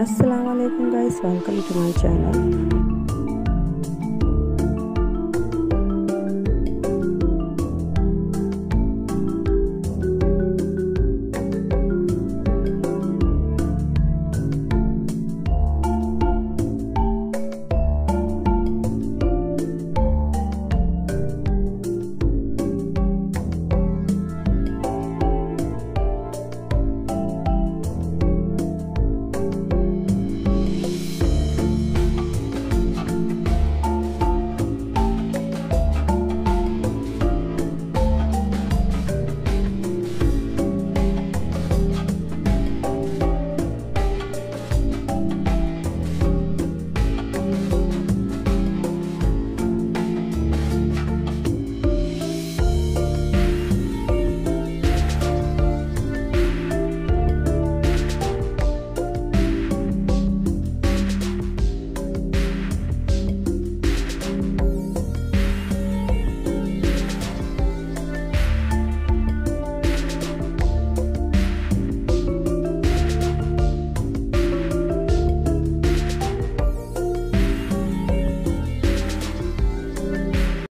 Aslam guys welcome to my channel